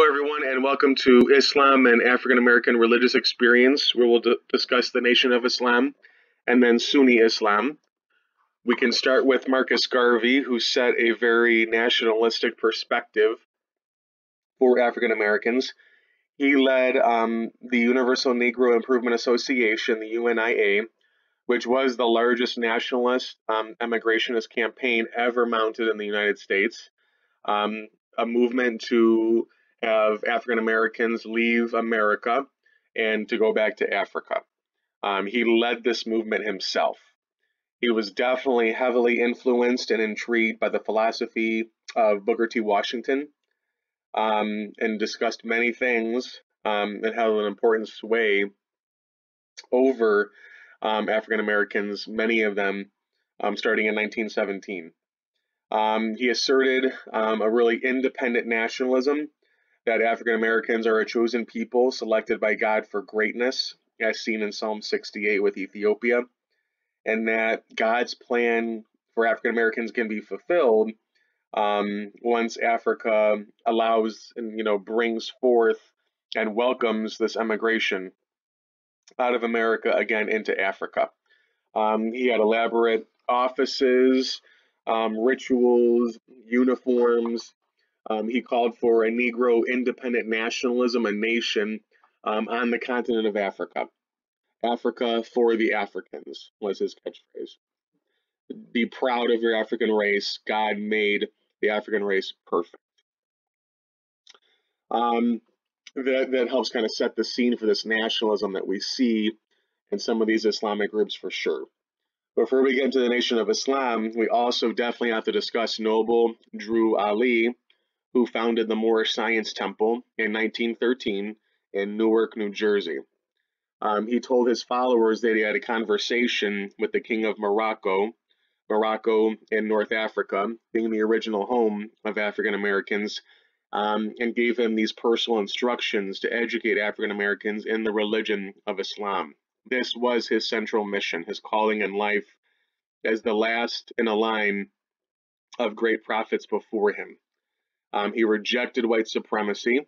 Hello, everyone, and welcome to Islam and African American Religious Experience, where we'll discuss the Nation of Islam and then Sunni Islam. We can start with Marcus Garvey, who set a very nationalistic perspective for African Americans. He led um, the Universal Negro Improvement Association, the UNIA, which was the largest nationalist um, emigrationist campaign ever mounted in the United States. Um, a movement to have African Americans leave America and to go back to Africa. Um, he led this movement himself. He was definitely heavily influenced and intrigued by the philosophy of Booker T. Washington um, and discussed many things um, and held an important sway over um, African Americans, many of them um, starting in 1917. Um, he asserted a really independent nationalism that African Americans are a chosen people selected by God for greatness, as seen in Psalm 68 with Ethiopia, and that God's plan for African Americans can be fulfilled um, once Africa allows and you know brings forth and welcomes this emigration out of America again into Africa. Um, he had elaborate offices, um, rituals, uniforms, um, he called for a Negro independent nationalism, a nation um, on the continent of Africa. Africa for the Africans was his catchphrase. Be proud of your African race. God made the African race perfect. Um, that, that helps kind of set the scene for this nationalism that we see in some of these Islamic groups for sure. Before we get into the Nation of Islam, we also definitely have to discuss Noble Drew Ali, who founded the Moorish Science Temple in 1913 in Newark, New Jersey. Um, he told his followers that he had a conversation with the King of Morocco, Morocco in North Africa, being the original home of African Americans, um, and gave him these personal instructions to educate African Americans in the religion of Islam. This was his central mission, his calling in life as the last in a line of great prophets before him. Um, he rejected white supremacy,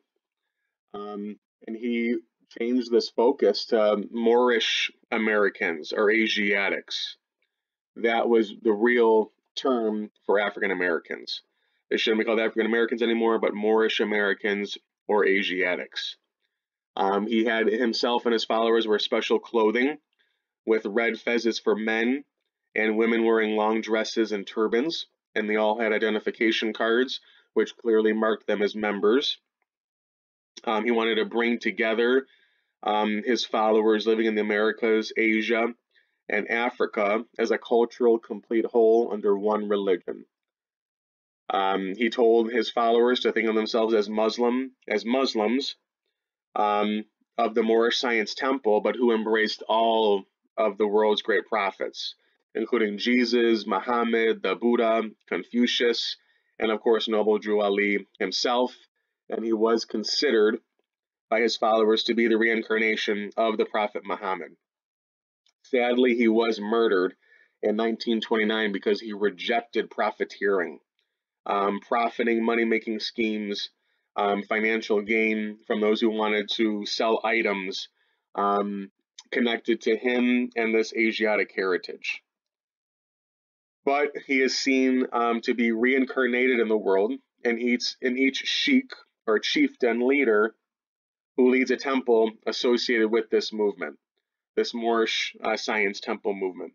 um, and he changed this focus to Moorish Americans or Asiatics. That was the real term for African Americans. They shouldn't be called African Americans anymore, but Moorish Americans or Asiatics. Um, he had himself and his followers wear special clothing with red fezzes for men and women wearing long dresses and turbans, and they all had identification cards which clearly marked them as members. Um, he wanted to bring together um, his followers living in the Americas, Asia, and Africa as a cultural complete whole under one religion. Um, he told his followers to think of themselves as Muslim, as Muslims um, of the Moorish Science Temple, but who embraced all of the world's great prophets, including Jesus, Muhammad, the Buddha, Confucius, and of course Noble Drew Ali himself, and he was considered by his followers to be the reincarnation of the Prophet Muhammad. Sadly, he was murdered in 1929 because he rejected profiteering, um, profiting money making schemes, um, financial gain from those who wanted to sell items um, connected to him and this Asiatic heritage but he is seen um, to be reincarnated in the world, and each in each sheik or chieftain leader who leads a temple associated with this movement, this Moorish uh, science temple movement.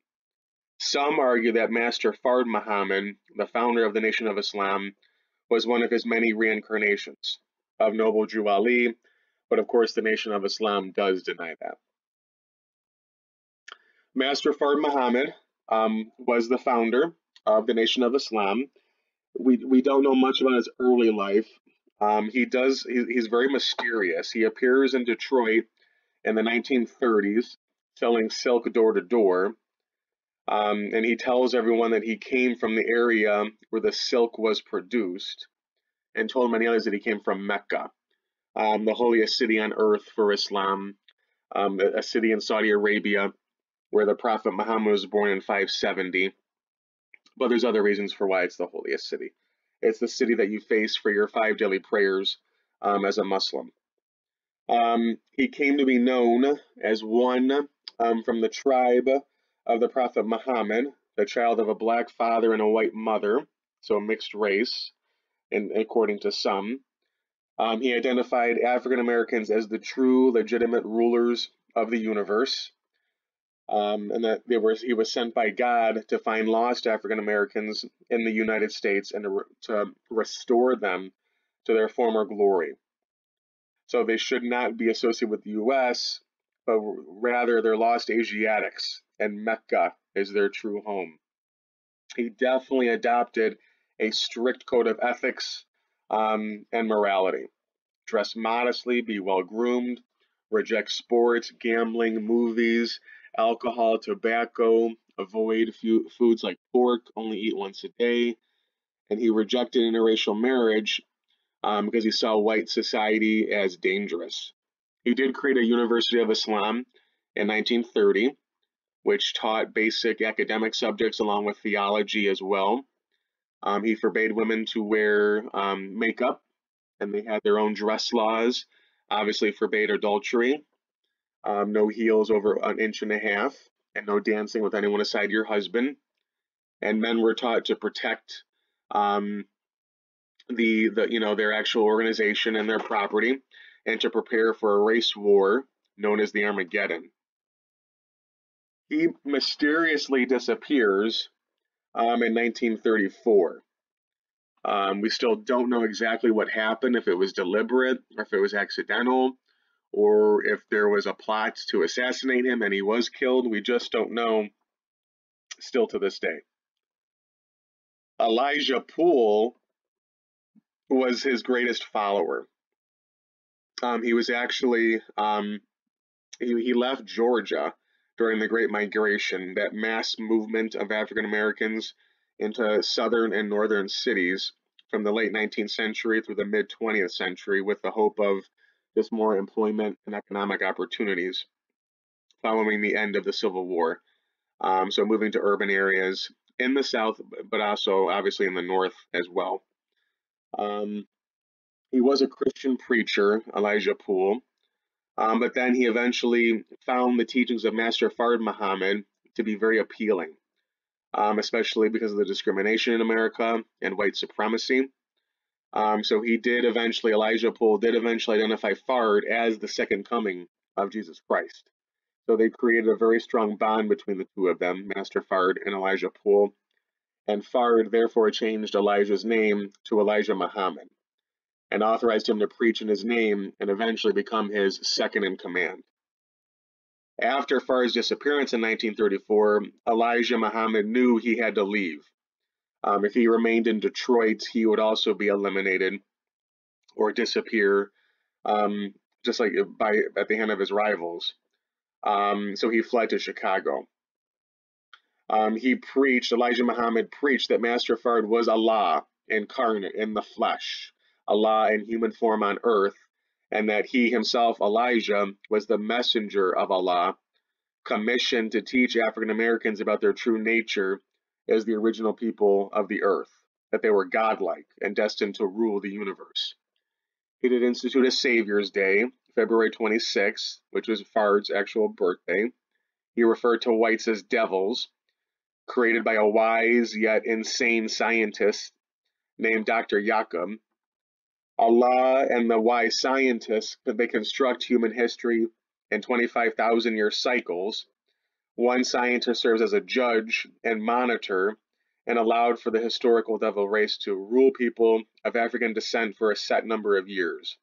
Some argue that Master Fard Muhammad, the founder of the Nation of Islam, was one of his many reincarnations of Noble Drew Ali, but of course the Nation of Islam does deny that. Master Fard Muhammad um, was the founder of the Nation of Islam. We, we don't know much about his early life. Um, he does he, he's very mysterious. He appears in Detroit in the 1930s, selling silk door to door. Um, and he tells everyone that he came from the area where the silk was produced, and told many others that he came from Mecca, um, the holiest city on earth for Islam, um, a city in Saudi Arabia where the Prophet Muhammad was born in 570. But there's other reasons for why it's the holiest city. It's the city that you face for your five daily prayers um, as a Muslim. Um, he came to be known as one um, from the tribe of the Prophet Muhammad, the child of a black father and a white mother, so a mixed race, and according to some. Um, he identified African Americans as the true, legitimate rulers of the universe, um, and that they were he was sent by God to find lost African Americans in the United States and to, re to restore them to their former glory. So they should not be associated with the U.S., but rather they're lost Asiatics, and Mecca is their true home. He definitely adopted a strict code of ethics um, and morality. Dress modestly, be well groomed, reject sports, gambling, movies, alcohol, tobacco, avoid foods like pork, only eat once a day. And he rejected interracial marriage um, because he saw white society as dangerous. He did create a University of Islam in 1930, which taught basic academic subjects along with theology as well. Um, he forbade women to wear um, makeup, and they had their own dress laws. Obviously, forbade adultery, um, no heels over an inch and a half, and no dancing with anyone aside your husband. And men were taught to protect um, the the you know their actual organization and their property, and to prepare for a race war known as the Armageddon. He mysteriously disappears um, in 1934. Um, we still don't know exactly what happened, if it was deliberate, or if it was accidental, or if there was a plot to assassinate him and he was killed. We just don't know still to this day. Elijah Poole was his greatest follower. Um, he was actually, um, he, he left Georgia during the Great Migration, that mass movement of African Americans into southern and northern cities from the late 19th century through the mid 20th century with the hope of just more employment and economic opportunities following the end of the Civil War. Um, so moving to urban areas in the South, but also obviously in the North as well. Um, he was a Christian preacher, Elijah Poole, um, but then he eventually found the teachings of Master Fard Muhammad to be very appealing, um, especially because of the discrimination in America and white supremacy. Um, so he did eventually, Elijah Poole did eventually identify Fard as the second coming of Jesus Christ. So they created a very strong bond between the two of them, Master Fard and Elijah Poole. And Fard therefore changed Elijah's name to Elijah Muhammad and authorized him to preach in his name and eventually become his second in command. After Fard's disappearance in 1934, Elijah Muhammad knew he had to leave. Um, if he remained in Detroit, he would also be eliminated or disappear, um, just like by at the hand of his rivals. Um, so he fled to Chicago. Um, he preached, Elijah Muhammad preached that Master Fard was Allah incarnate in the flesh, Allah in human form on earth, and that he himself, Elijah, was the messenger of Allah, commissioned to teach African Americans about their true nature as the original people of the earth, that they were godlike and destined to rule the universe. He did institute a Savior's Day, February 26, which was Fard's actual birthday. He referred to whites as devils, created by a wise yet insane scientist named Dr. Jacob. Allah and the wise scientists, that they construct human history in 25,000 year cycles. One scientist serves as a judge and monitor and allowed for the historical devil race to rule people of African descent for a set number of years.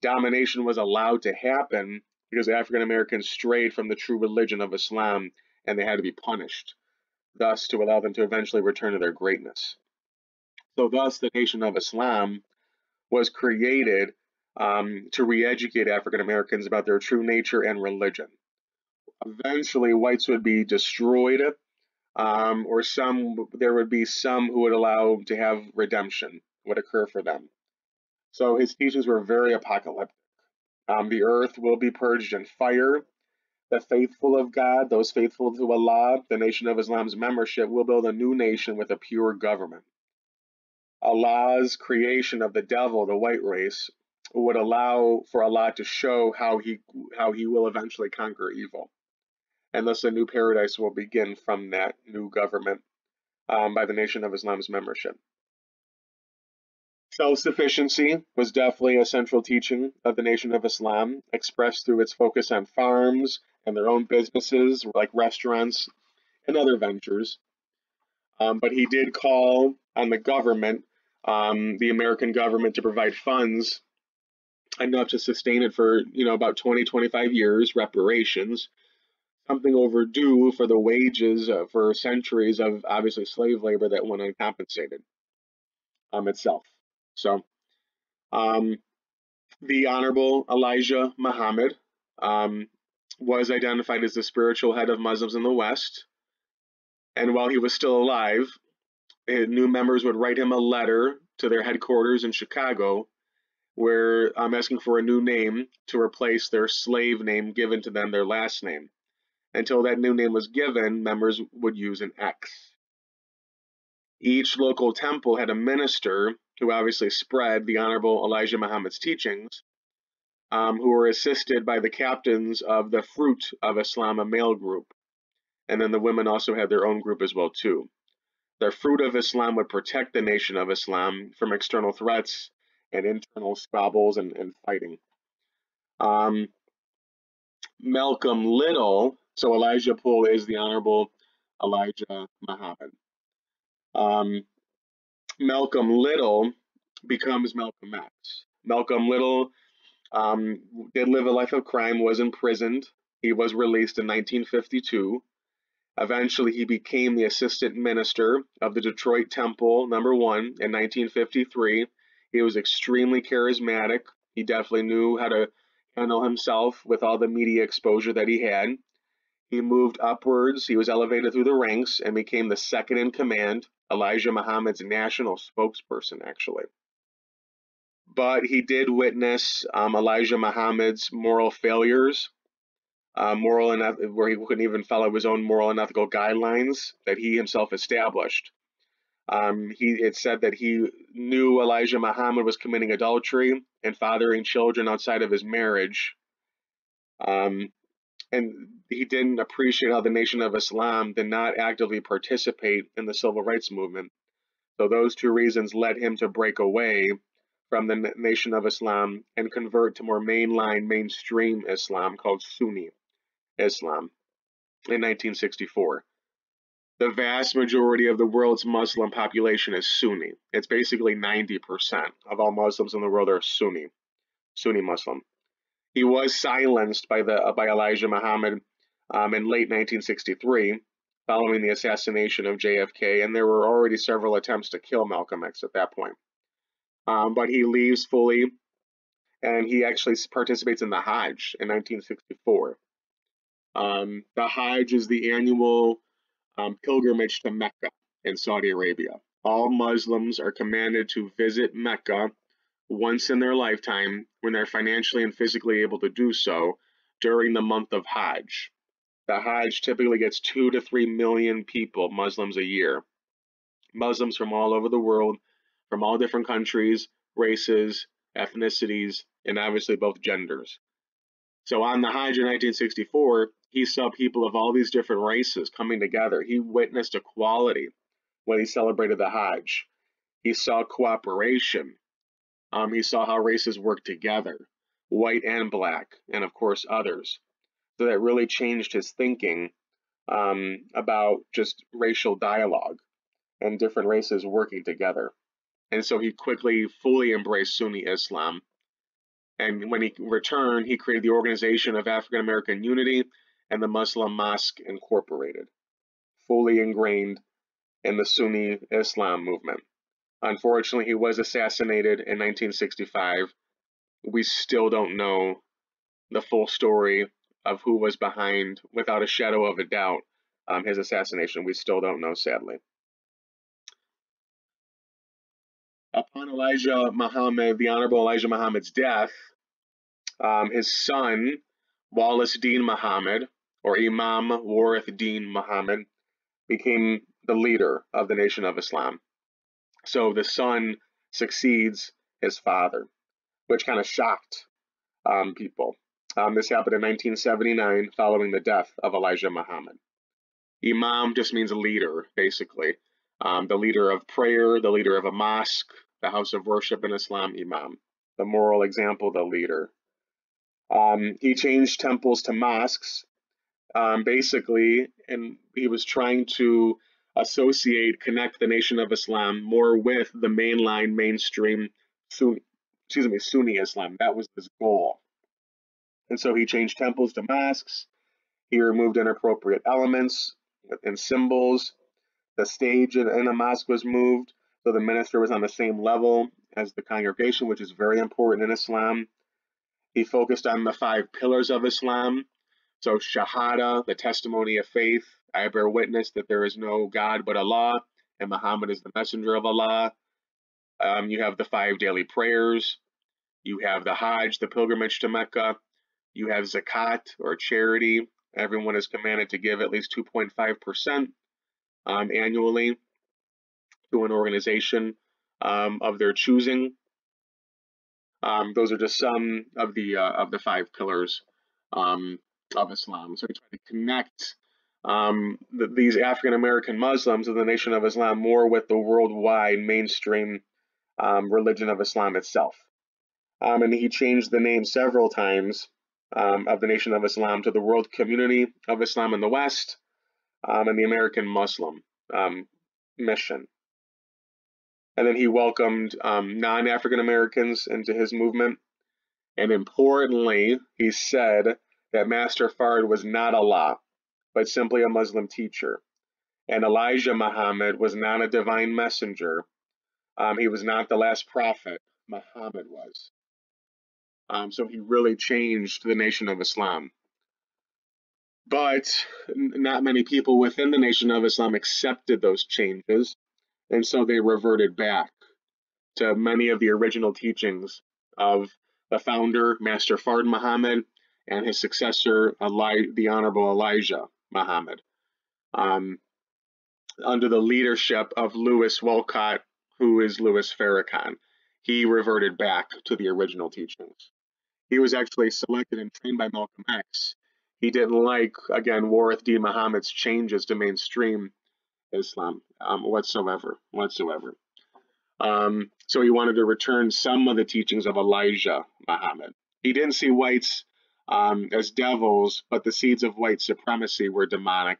Domination was allowed to happen because African Americans strayed from the true religion of Islam and they had to be punished, thus, to allow them to eventually return to their greatness. So, thus, the Nation of Islam was created um, to re educate African Americans about their true nature and religion. Eventually, whites would be destroyed, um, or some there would be some who would allow to have redemption would occur for them. So his teachings were very apocalyptic. Um, the earth will be purged in fire. The faithful of God, those faithful to Allah, the Nation of Islam's membership, will build a new nation with a pure government. Allah's creation of the devil, the white race, would allow for Allah to show how he how he will eventually conquer evil, and thus a new paradise will begin from that new government um, by the Nation of Islam's membership. Self sufficiency was definitely a central teaching of the Nation of Islam, expressed through its focus on farms and their own businesses like restaurants and other ventures. Um, but he did call on the government, um, the American government, to provide funds enough to sustain it for you know about 20 25 years reparations something overdue for the wages uh, for centuries of obviously slave labor that went uncompensated um, itself so um, the honorable elijah muhammad um, was identified as the spiritual head of muslims in the west and while he was still alive new members would write him a letter to their headquarters in chicago where I'm asking for a new name to replace their slave name given to them, their last name. Until that new name was given, members would use an X. Each local temple had a minister who obviously spread the Honorable Elijah Muhammad's teachings, um, who were assisted by the captains of the Fruit of Islam, a male group. And then the women also had their own group as well too. The Fruit of Islam would protect the nation of Islam from external threats and internal squabbles and, and fighting. Um, Malcolm Little, so Elijah Poole is the Honorable Elijah Muhammad. Um, Malcolm Little becomes Malcolm X. Malcolm Little um, did live a life of crime, was imprisoned. He was released in 1952. Eventually, he became the assistant minister of the Detroit Temple, number one, in 1953, he was extremely charismatic. He definitely knew how to handle himself with all the media exposure that he had. He moved upwards. He was elevated through the ranks and became the second in command, Elijah Muhammad's national spokesperson, actually. But he did witness um, Elijah Muhammad's moral failures, uh, moral and where he couldn't even follow his own moral and ethical guidelines that he himself established. Um, he it said that he knew Elijah Muhammad was committing adultery and fathering children outside of his marriage. Um, and he didn't appreciate how the Nation of Islam did not actively participate in the civil rights movement. So those two reasons led him to break away from the Nation of Islam and convert to more mainline, mainstream Islam called Sunni Islam in 1964 the vast majority of the world's Muslim population is Sunni. It's basically 90% of all Muslims in the world are Sunni, Sunni Muslim. He was silenced by the by Elijah Muhammad um, in late 1963, following the assassination of JFK, and there were already several attempts to kill Malcolm X at that point. Um, but he leaves fully, and he actually participates in the Hajj in 1964. Um, the Hajj is the annual um, pilgrimage to Mecca in Saudi Arabia. All Muslims are commanded to visit Mecca once in their lifetime when they're financially and physically able to do so during the month of Hajj. The Hajj typically gets two to three million people, Muslims, a year. Muslims from all over the world, from all different countries, races, ethnicities, and obviously both genders. So on the Hajj in 1964, he saw people of all these different races coming together. He witnessed equality when he celebrated the Hajj. He saw cooperation. Um, he saw how races work together, white and black, and of course others. So that really changed his thinking um, about just racial dialogue and different races working together. And so he quickly fully embraced Sunni Islam. And when he returned, he created the Organization of African American Unity and the Muslim Mosque Incorporated, fully ingrained in the Sunni Islam movement. Unfortunately, he was assassinated in 1965. We still don't know the full story of who was behind, without a shadow of a doubt, um, his assassination. We still don't know, sadly. Upon Elijah Muhammad, the Honorable Elijah Muhammad's death, um, his son, Wallace Dean Muhammad, or Imam Warith Deen Muhammad, became the leader of the Nation of Islam. So the son succeeds his father. which kind of shocked um, people. Um, this happened in 1979 following the death of Elijah Muhammad. Imam just means leader, basically. Um, the leader of prayer, the leader of a mosque, the house of worship in Islam, Imam. The moral example, the leader. Um, he changed temples to mosques, um, basically, and he was trying to associate, connect the Nation of Islam more with the mainline, mainstream Sunni, excuse me, Sunni Islam. That was his goal. And so he changed temples to mosques. He removed inappropriate elements and symbols. The stage in, in a mosque was moved, so the minister was on the same level as the congregation, which is very important in Islam. He focused on the five pillars of Islam. So, Shahada, the testimony of faith. I bear witness that there is no God but Allah, and Muhammad is the messenger of Allah. Um, you have the five daily prayers. You have the Hajj, the pilgrimage to Mecca. You have zakat or charity. Everyone is commanded to give at least 2.5% um, annually to an organization um, of their choosing. Um, those are just some of the uh, of the five pillars um, of Islam. So he tried to connect um, the, these African American Muslims of the Nation of Islam more with the worldwide mainstream um, religion of Islam itself. and he changed the name several times um, of the Nation of Islam to the World Community of Islam in the West um, and the American Muslim um, mission. And then he welcomed um, non African Americans into his movement. And importantly, he said that Master Fard was not Allah, but simply a Muslim teacher. And Elijah Muhammad was not a divine messenger. Um, he was not the last prophet. Muhammad was. Um, so he really changed the nation of Islam. But not many people within the nation of Islam accepted those changes, and so they reverted back to many of the original teachings of the founder, Master Fard Muhammad, and his successor, Eli- the Honorable Elijah Muhammad, um, under the leadership of Louis Walcott, who is Louis Farrakhan. He reverted back to the original teachings. He was actually selected and trained by Malcolm X. He didn't like, again, Warith D. Muhammad's changes to mainstream Islam um, whatsoever, whatsoever. Um, so he wanted to return some of the teachings of Elijah Muhammad. He didn't see whites um, as devils, but the seeds of white supremacy were demonic.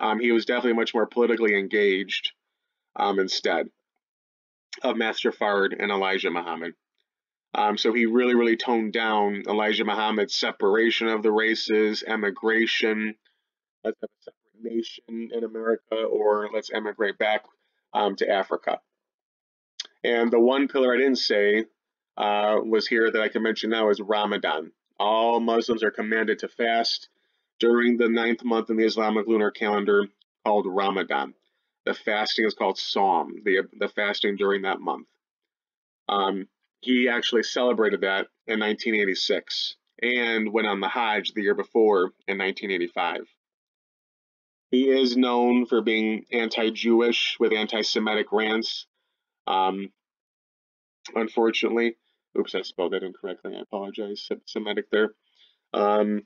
Um, he was definitely much more politically engaged um, instead of Master Fard and Elijah Muhammad. Um, so he really, really toned down Elijah Muhammad's separation of the races, emigration, let's have a separate nation in America, or let's emigrate back um, to Africa. And the one pillar I didn't say uh, was here that I can mention now is Ramadan. All Muslims are commanded to fast during the ninth month in the Islamic lunar calendar called Ramadan. The fasting is called Sawm, the, the fasting during that month. Um, he actually celebrated that in 1986 and went on the Hajj the year before in 1985. He is known for being anti Jewish with anti Semitic rants. Um, unfortunately, oops, I spelled that incorrectly. I apologize. Semitic there. Um,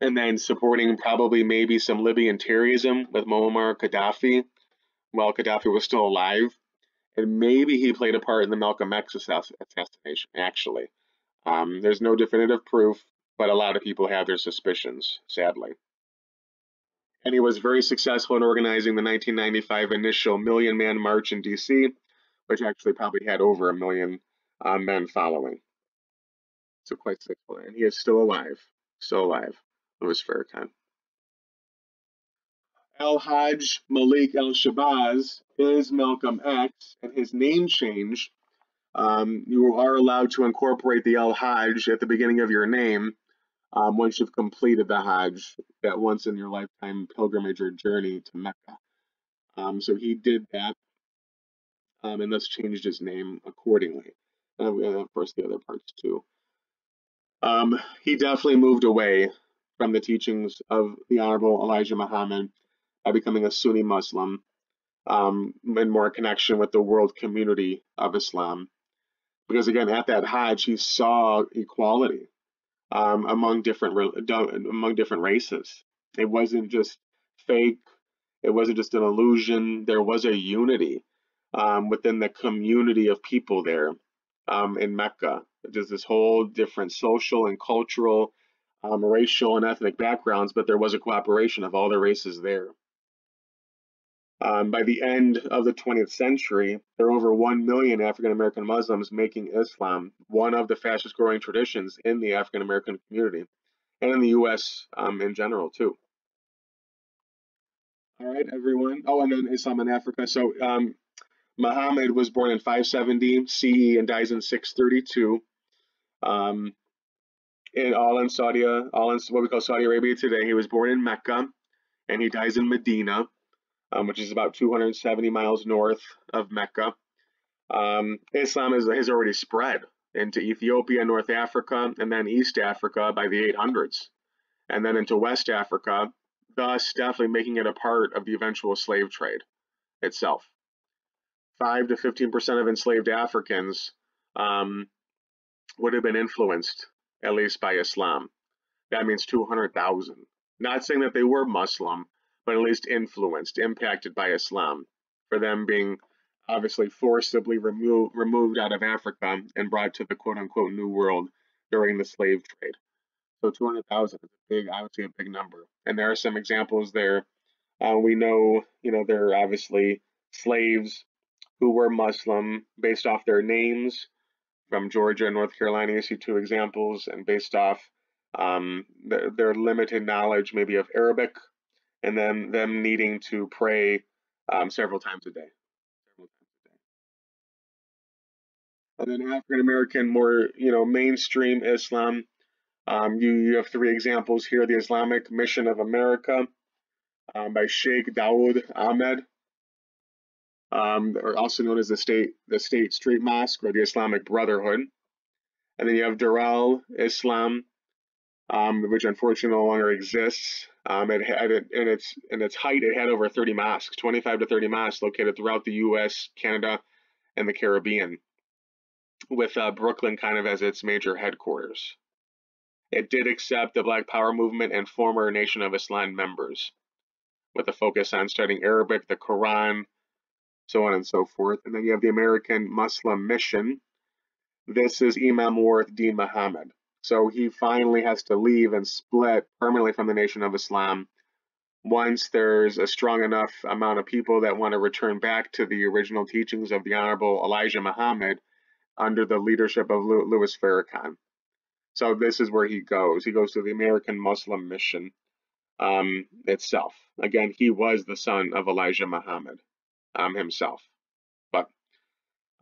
and then supporting probably maybe some Libyan terrorism with Muammar Gaddafi while Gaddafi was still alive and maybe he played a part in the Malcolm X assassination, actually. Um, there's no definitive proof, but a lot of people have their suspicions, sadly. And he was very successful in organizing the 1995 initial Million Man March in DC, which actually probably had over a million uh, men following. So quite successful. And he is still alive, still alive, Louis Farrakhan. El Hajj Malik El Shabazz is Malcolm X, and his name change, um, you are allowed to incorporate the El Hajj at the beginning of your name um, once you've completed the Hajj, that once in your lifetime pilgrimage or journey to Mecca. Um, so he did that um, and thus changed his name accordingly. And of course, the other parts too. Um, he definitely moved away from the teachings of the Honorable Elijah Muhammad by becoming a Sunni Muslim um, and more connection with the world community of Islam. because again, at that Hajj, he saw equality um, among different among different races. It wasn't just fake. It wasn't just an illusion. There was a unity um, within the community of people there um, in Mecca. There's this whole different social and cultural, um, racial and ethnic backgrounds, but there was a cooperation of all the races there. Um, by the end of the 20th century, there are over 1 million African American Muslims making Islam one of the fastest growing traditions in the African American community and in the US um, in general, too. All right, everyone. Oh, and then Islam in Africa. So, um, Muhammad was born in 570 CE and dies in 632. Um, in all in Saudi, all in what we call Saudi Arabia today. He was born in Mecca, and he dies in Medina um, which is about 270 miles north of Mecca. Um, Islam is, has already spread into Ethiopia, North Africa, and then East Africa by the 800s, and then into West Africa, thus definitely making it a part of the eventual slave trade itself. 5 to 15% of enslaved Africans um, would have been influenced, at least by Islam. That means 200,000. Not saying that they were Muslim, but at least influenced, impacted by Islam, for them being obviously forcibly remo- removed out of Africa and brought to the quote unquote New World during the slave trade. So 200,000 is a big, obviously a big number. And there are some examples there. Uh, we know, you know, there are obviously slaves who were Muslim based off their names from Georgia and North Carolina. You see two examples, and based off um, their, their limited knowledge, maybe of Arabic and then them needing to pray um, several times a day. And then African American, more you know, mainstream Islam. Um, you, you have three examples here: the Islamic Mission of America um, by Sheikh Dawood Ahmed, um, or also known as the State the State Street Mosque or the Islamic Brotherhood. And then you have Darul Islam, um, which unfortunately no longer exists. Um, it had it in its in its height, it had over 30 mosques, 25 to 30 mosques located throughout the U.S., Canada, and the Caribbean, with uh, Brooklyn kind of as its major headquarters. It did accept the Black Power movement and former Nation of Islam members, with a focus on studying Arabic, the Quran, so on and so forth. And then you have the American Muslim Mission. This is Imam Warith Deen Muhammad. So he finally has to leave and split permanently from the Nation of Islam once there's a strong enough amount of people that want to return back to the original teachings of the Honorable Elijah Muhammad under the leadership of Louis Farrakhan. So this is where he goes. He goes to the American Muslim Mission um, itself. Again, he was the son of Elijah Muhammad um, himself. But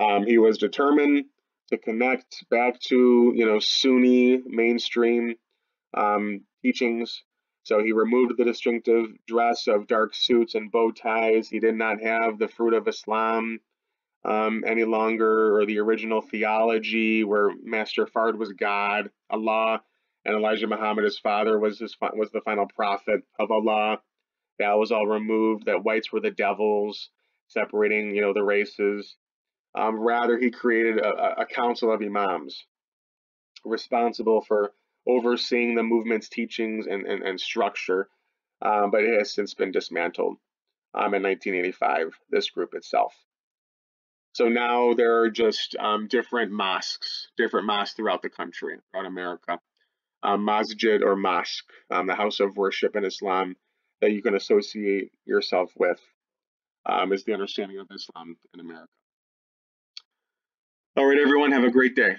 um, he was determined to connect back to you know Sunni mainstream um, teachings. So he removed the distinctive dress of dark suits and bow ties. He did not have the fruit of Islam um, any longer, or the original theology where Master Fard was God, Allah, and Elijah Muhammad, his father, was his was the final prophet of Allah. That was all removed. That whites were the devils, separating you know the races. Um, rather, he created a, a council of imams responsible for overseeing the movement's teachings and, and, and structure, um, but it has since been dismantled um, in 1985, this group itself. So now there are just um, different mosques, different mosques throughout the country, throughout America. Um, masjid or mosque, um, the house of worship in Islam that you can associate yourself with, um, is the understanding of Islam in America. All right, everyone, have a great day.